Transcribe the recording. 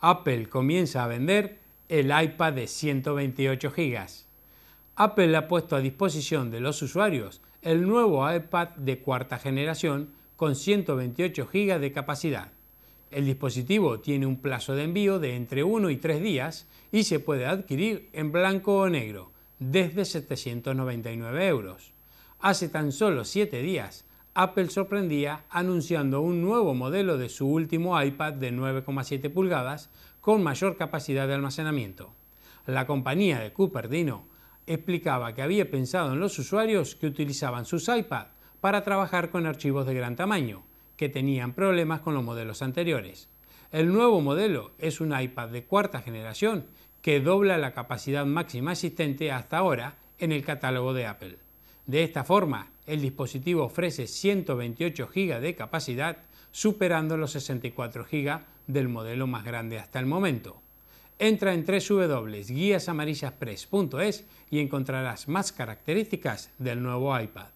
Apple comienza a vender el iPad de 128 GB. Apple ha puesto a disposición de los usuarios el nuevo iPad de cuarta generación con 128 GB de capacidad. El dispositivo tiene un plazo de envío de entre 1 y 3 días y se puede adquirir en blanco o negro desde 799 euros. Hace tan solo 7 días, Apple sorprendía anunciando un nuevo modelo de su último iPad de 9,7 pulgadas con mayor capacidad de almacenamiento. La compañía de Cupertino explicaba que había pensado en los usuarios que utilizaban sus iPad para trabajar con archivos de gran tamaño, que tenían problemas con los modelos anteriores. El nuevo modelo es un iPad de cuarta generación que dobla la capacidad máxima existente hasta ahora en el catálogo de Apple. De esta forma, el dispositivo ofrece 128 GB de capacidad, superando los 64 GB del modelo más grande hasta el momento. Entra en www.guiasamarillaspress.es y encontrarás más características del nuevo iPad.